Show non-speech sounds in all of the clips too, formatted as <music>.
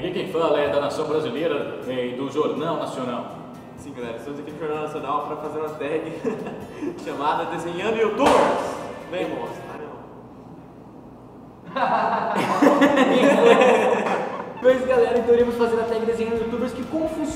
Aqui quem fala é da Nação Brasileira e do Jornal Nacional. Sim, galera, estamos aqui no Jornal Nacional para fazer uma tag <laughs> chamada Desenhando Youtubers. Vem, moço. Ah, Mas <laughs> galera, então iremos fazer a tag desenhando youtubers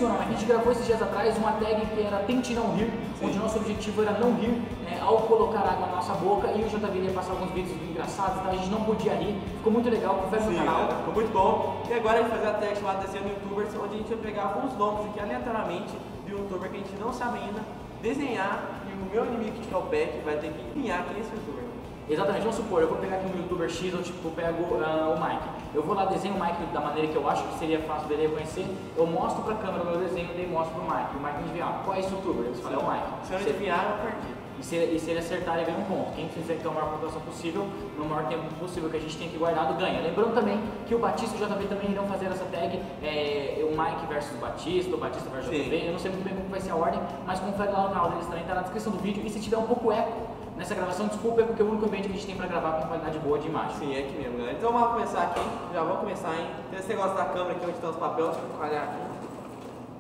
que como funciona? A gente gravou esses dias atrás uma tag que era Tente Não Rir, onde nosso objetivo era não rir né, ao colocar água na nossa boca e o JV ia passar alguns vídeos engraçados, então a gente não podia rir, ficou muito legal, confere no Sim, canal. galera, ficou muito bom. E agora a gente fazer a tag chamada Desenhando Youtubers, onde a gente vai pegar alguns nomes aqui aleatoriamente de um youtuber que a gente não sabe ainda, desenhar e o meu inimigo que é o Beck vai ter que adivinhar quem é esse youtuber. Exatamente, vamos supor, eu vou pegar aqui um youtuber X, eu tipo, pego ah, o Mike. Eu vou lá, desenho o Mike da maneira que eu acho que seria fácil dele reconhecer, eu mostro pra câmera o meu desenho, daí mostro pro Mike. O Mike me adivinha, ah, qual é esse youtuber? Eu falo, é o Mike. Se eu adivinhar, eu perdi. E se, e se ele acertar, ele ganha um ponto. Quem fizer então a maior pontuação possível, no maior tempo possível que a gente tem aqui guardado, ganha. Lembrando também que o Batista e o JV também irão fazer essa tag, é, o Mike versus o Batista, o Batista versus o. JV. Eu não sei muito bem como vai ser a ordem, mas confere lá no canal deles também, tá na descrição do vídeo. E se tiver um pouco eco nessa gravação, desculpa, é porque é o único ambiente que a gente tem pra gravar com qualidade boa de imagem. Sim, é aqui mesmo, galera. Então vamos começar aqui. Já vamos começar, hein? Tem esse negócio da câmera aqui onde estão os papéis, deixa eu olhar aqui.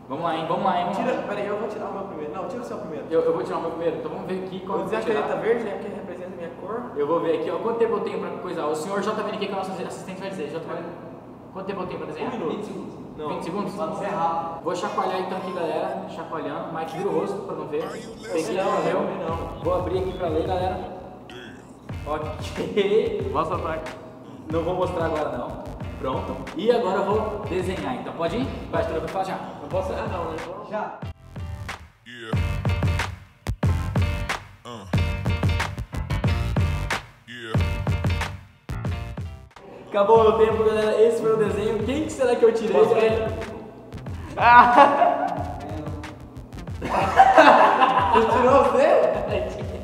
Vamos lá, hein? Vamos lá, hein? Vamos Tira, lá. peraí, eu vou tirar o meu primeiro. Não, tira o seu primeiro. Eu, eu vou tirar o meu primeiro, então vamos ver aqui qual Vou dizer a caneta verde, né? Porque representa a minha cor. Eu vou ver aqui, ó, quanto tempo eu tenho pra coisar. O senhor JV aqui, que é o nosso assistente, vai dizer. JV, quanto tempo eu tenho pra desenhar? Um minuto. 20 segundos. Não. 20 segundos? Pode ser rápido. Vou chacoalhar então aqui, galera. Chacoalhando. Mike vira o rosto pra não ver. Peguei Não, o meu. não, não. Vou abrir aqui pra ler, galera. Ok. <laughs> Mostra pra cá. Não vou mostrar agora, não. Pronto. E agora eu vou desenhar. Então pode ir? Vai, eu vou falar já. Não posso. Ah, não, né? Já. Acabou o meu tempo, galera. Esse foi o desenho. Quem que será que eu tirei? Posso ver? galera? <laughs> Você tirou você?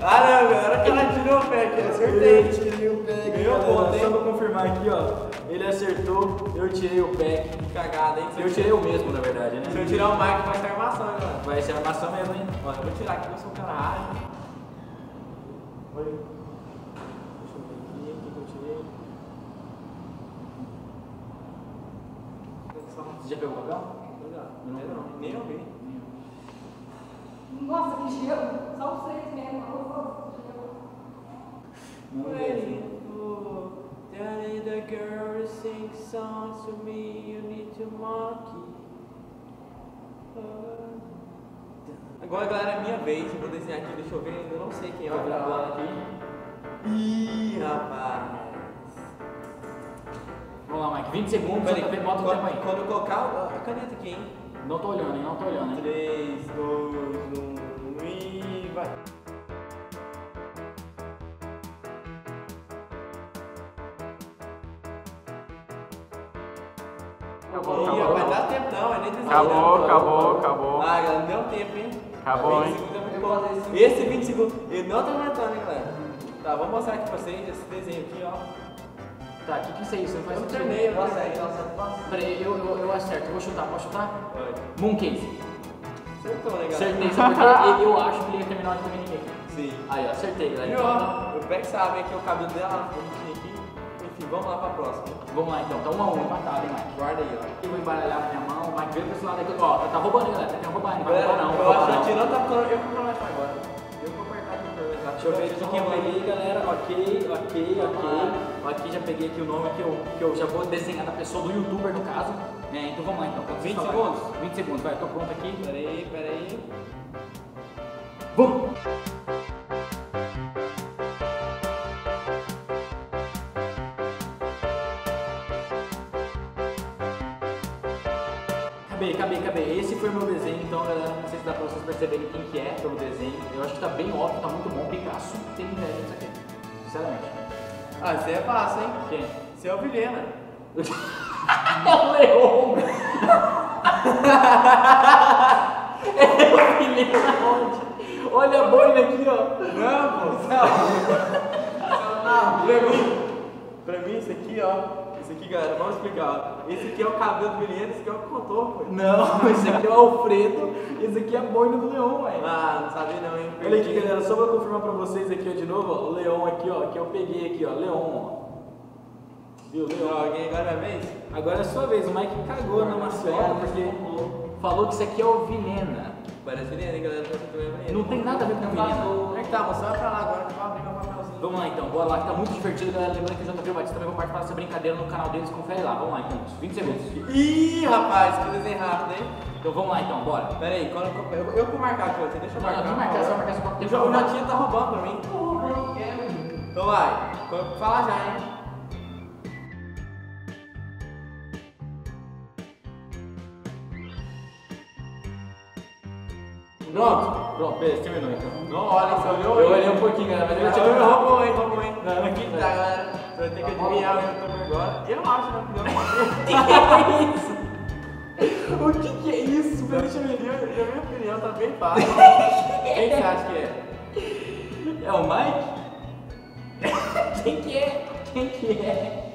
Ah, não, agora que ela tirou o pé aqui, acertei. Eu tirei o pack. Ganhou galera. ponto, hein? Só pra confirmar aqui, ó. Ele acertou, eu tirei o pack. Cagada, hein? Eu tirei o mesmo, na verdade, né? Se eu tirar o Mike, vai ser armação, hein, galera? Vai ser armação mesmo, hein? Ó, eu vou tirar aqui, eu sou um cara ágil. Oi. Deixa eu ver aqui, o que que eu tirei? Você já pegou o papel? Não, não, nem eu vi. Nossa, que gelo! Só vocês mesmo, por favor. Daddy, the girl sing songs to me, you need to monkey. Agora, galera, é minha vez. Eu vou desenhar aqui, deixa eu ver. Eu não sei quem é o gravando aqui. Ih, rapaz. Vamos lá, Mike. 20 segundos, Peraí, bota o quando, tempo aí. quando eu colocar a caneta aqui, hein? Não tô olhando, hein? Não tô olhando, hein? 3, 2, 1 e vai. Acabou, Ih, acabou. vai dar tempo não, é nem desenho. Acabou, acabou, acabou. Ah, galera, não deu tempo, hein? Acabou, 20 hein? Esse 20 segundos, ele não tá aguentando, hein, galera? Tá, vamos mostrar aqui pra vocês esse desenho aqui, ó. Tá, o que que isso é isso? Não faz Eu sentido. treinei, eu treinei. aí, nossa, nossa. Peraí, eu, eu, eu acerto. Eu vou chutar, posso chutar? Vai. Mooncase. Acertou, né, galera? Acertei, sabe por quê? Eu- Eu acho que ele ia terminar de também ninguém. Sim. Aí, ó, acertei, galera. E Então, o Beck sabe aqui o cabelo dela, bonitinho aqui. Enfim, vamos lá pra próxima. vamos lá então. Tá um a um, empatado, hein, Mike? Guarda aí, ó. Eu vou embaralhar na minha mão, o Mike veio pra esse lado aqui. Ó, tá roubando, galera? Tá roubando, não vai Galera, roubar não. eu roubar acho que não tá ficando. Eu vou começar agora. Deixa eu ver aqui quem eu peguei, galera. Ok, ok, ok. Aqui já peguei aqui o nome que eu, que eu já vou desenhar da pessoa, do youtuber no caso. É, então vamos lá então. Quando 20 você falar- segundos? 20 segundos, vai, tô pronto aqui. Peraí, peraí. Vamos! Acabei, acabei, acabei. Esse foi o meu desenho, então galera, não sei se dá pra vocês perceberem quem que é pelo desenho. Eu acho que tá bem óbvio, tá muito bom. Picasso tem inveja disso aqui. Sinceramente. Ah, isso aí é fácil, hein? Quem? Você é o Vilhena. <laughs> <laughs> É o Leon! é o Guilherme onde? Olha a boina aqui, ó. Não, pô. pra mim, pra mim, esse aqui, ó. Esse aqui, galera, vamos explicar. Esse aqui é o cabelo do Vilhena, esse aqui é o contorno. Não, <laughs> esse aqui é o Alfredo, esse aqui é a boina do Leon, ué. Ah, não sabia não, hein? Olha aqui, galera, só pra confirmar pra vocês aqui ó, de novo, ó, o Leon aqui, ó, que eu peguei aqui, ó, Leon, ó. Viu, Leão? Alguém agora é minha vez? Agora é a sua vez, o Mike cagou na maciola porque falou que isso aqui é o Vilhena. Parece veneno, hein, galera? Não tem nada a ver com Vilhena. Como é que tá? Vai pra lá agora que eu vou abrir meu papelzinho. Vamos lá então, bora lá que tá muito divertido, galera. Lembrando que o JP Batista também vai participar dessa brincadeira no canal deles, confere lá. Vamos lá então, 20 segundos. Ih, rapaz, que desenho rápido, hein? Então vamos lá então, bora. Pera aí, quando eu, eu, eu vou marcar aqui, você deixa eu Não, marcar. não, marcar, você vai marcar, você vai O O Jotinho tá roubando pra mim. Então vai, fala já, hein? Pronto. Pronto, beleza, terminou então. Não olha, você olhou? Eu olhei um pouquinho, galera, mas eu já tinha Eu terminado. roubou, hein, roubou, hein. Não, aqui Tá, galera. Você vai ter que adivinhar o youtuber agora. Eu acho, né? <laughs> que não. O que que é isso? Minha opinião, na minha opinião, tá bem fácil. <laughs> Quem você acha que é? É o Mike? Quem que é? Quem que é?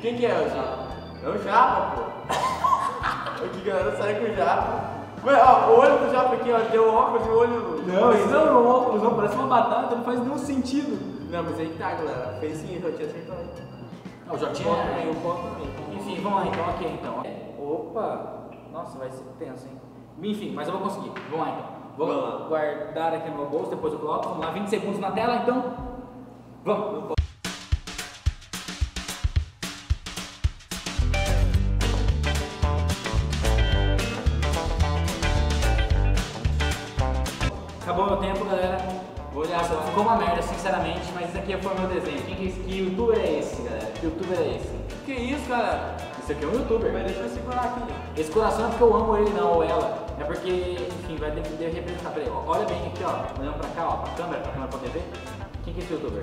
Quem que é o Japa? É o Japa, pô. <laughs> Aqui, galera, sai com o Japa. Ué, ó, o olho do Japa aqui, ó, um óculos e o olho... Não, isso não é um óculos, não, parece uma batata, não faz nenhum sentido. Não, mas aí tá, galera. Fez sim, eu tinha acertado. Ah, o Jotinha também, é... um ponto também. Enfim, vamos lá então, ok então. Opa! Nossa, vai ser tenso, hein? Enfim, mas eu vou conseguir. Vamos lá então. Vou Vamos lá. guardar aqui no meu bolso, depois eu coloco. Vamos lá, 20 segundos na tela, então. Vamos! Acabou meu tempo, galera. Vou olhar agora. ficou uma merda, sinceramente, mas isso aqui foi o meu desenho. Quem que, é esse- que youtuber é esse, galera? Que youtuber é esse? Que isso, galera? Isso aqui é um youtuber. Mas deixa eu segurar aqui. Esse coração não é porque eu amo ele não, ou ela. É porque, enfim, vai que representar. Peraí, ó, olha bem aqui, ó. Olhando pra cá, ó, pra câmera, pra câmera poder ver. Quem que é esse youtuber?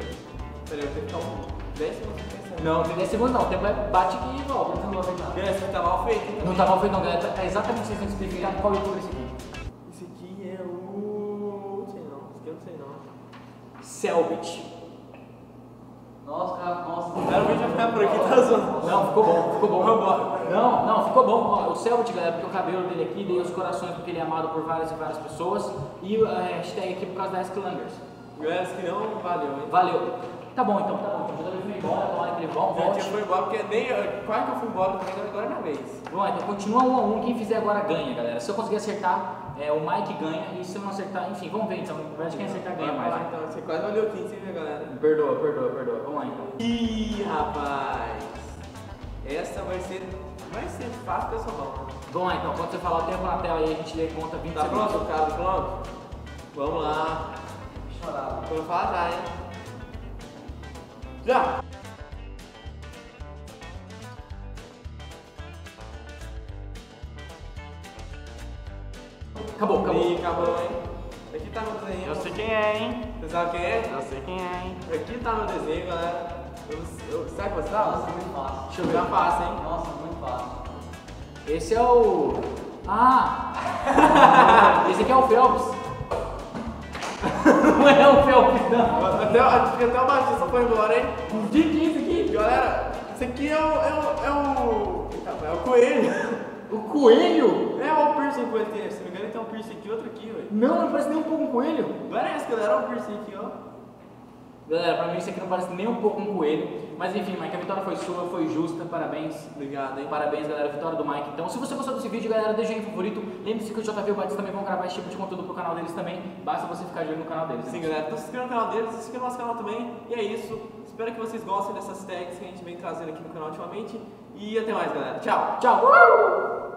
Peraí, eu tenho que ficar um 10 segundos. Não, tem 10 segundos não. O tempo é bate aqui e volta. Não. Esse aqui tá mal feito, hein? não tá mal feito não, galera. Tá exatamente vocês têm que explicar qual youtuber é. Esse Selbit. Nossa, cara, nossa. Vídeo vai ficar por aqui, tá zoando. Não, ficou bom, ficou bom. Vamos embora. Não, não, ficou bom. Ó, o Selbit, galera, porque o cabelo dele aqui, dei os corações porque ele é amado por várias e várias pessoas. E a hashtag aqui por causa da Esklangers. Galera, esse aqui não valeu, hein? Valeu. Tá bom então, tá bom. Então, já foi embora, tomara que ele volte. Gente, eu fui embora porque nem. Quase que eu fui embora também, agora é minha vez. Vamos lá, então continua um a um, quem fizer agora ganha, galera. Se eu conseguir acertar, é, o Mike ganha, e se eu não acertar, enfim, vamos ver então. Que quem acertar ganha Vai mais. lá, né? então. Você quase valeu 15, hein, galera? Perdoa, perdoa, perdoa. Vamos lá então. Ih, rapaz. Essa vai ser. Vai ser fácil que eu sou bom. Vamos lá então, quando você falar o tempo na tela aí, a gente lê conta 20 Tá segundos. pronto, Carlos? Pronto? Vamos lá. Chorado. Quando eu falar já, hein? Já! Acabou, acabou. Ih, acabou, hein? Aqui tá no desenho. Eu sei quem é, hein? Você sabe quem é? Eu sei quem é, hein? Aqui tá no desenho, galera. Eu, eu, sabe que você tá? Nossa, muito fácil. Deixa eu ver a face, hein? Nossa, muito fácil. Esse é o. Ah! <laughs> Esse aqui é o Phelps. Não é o Phelps, não. Até, que até o Batista foi embora, hein? O que que é isso aqui? Galera, isso aqui é o. É o. É o, é o coelho. O coelho? É o piercing coelho tem. Se não me engano, ele tem um piercing aqui e outro aqui, velho. Não, não parece nem um pouco um coelho. Parece, galera, olha o piercing aqui, ó. Galera, pra mim isso aqui não parece nem um pouco um coelho. Mas enfim, Mike, a vitória foi sua, foi justa, parabéns. Obrigado, hein? Parabéns, galera, vitória do Mike. Então, se você gostou desse vídeo, galera, deixa aí um favorito. Lembre-se que o JV e o Batista também vão gravar esse tipo de conteúdo pro canal deles também. Basta você ficar de olho no canal deles. né? Sim, galera. Então se inscreva no canal deles, se inscreva no nosso canal também. E é isso. Espero que vocês gostem dessas tags que a gente vem trazendo aqui no canal ultimamente. E até mais, galera. Tchau! Tchau!